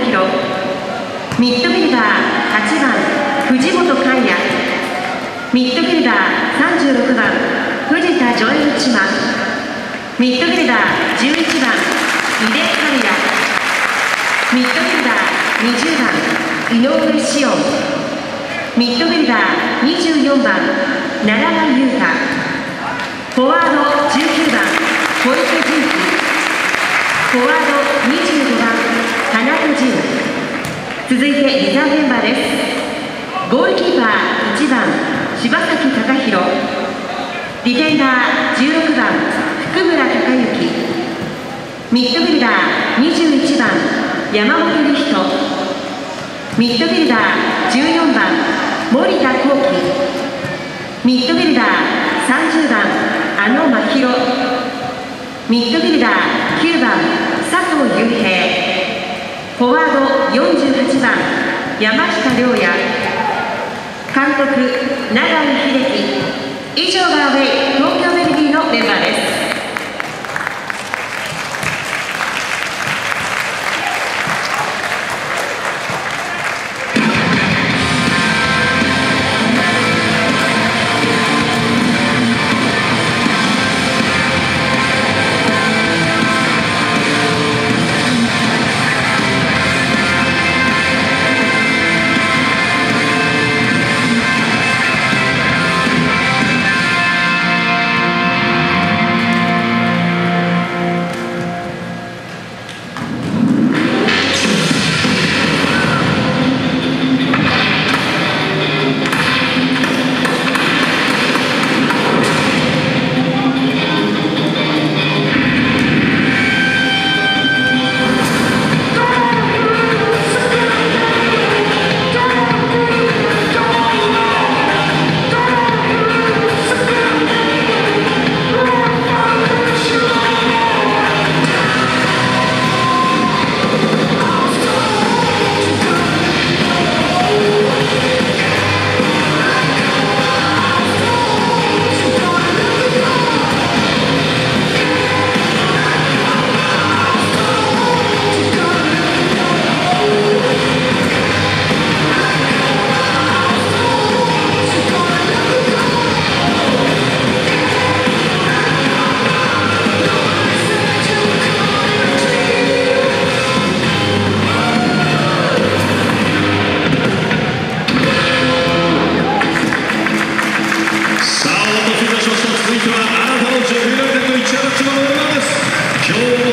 ミッドフィルダー8番藤本寛也。ミッドフィルダー36番藤田ジョエル・チマミッドフィルダー11番井出春也。ミッドフィルダー20番井上志音。ミッドフィルダー24番奈良優太。フォワード19番小池純喜フォワード25番花戸仁続いてリザーメンバーです。ゴールキーパー1番柴崎貴弘ディフェンダー16番福村孝之。ミッドフィルダー21番山本理人。ミッドフィルダー14番森田幸輝。ミッドフィルダー30番あの真宙。ミッドフィルダー9番佐藤雄平。フォワード48番山下亮也。監督永井秀樹。以上がアウェイ東京ヴェルディのメンバーです。Joe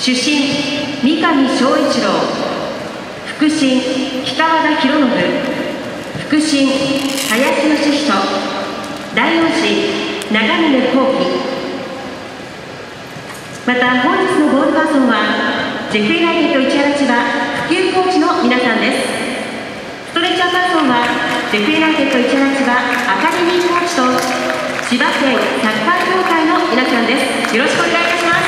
主審三上翔一郎副審北和田博信副審林義人第4審長峰幸喜また本日のボールパーソンはジェフリーライテッド市原千葉普及コーチの皆さんですストレッチャーパーソンはジェフリーライテッド市原千葉アカデミーコーチと千葉県サッカー協会の皆さんです。よろしくお願い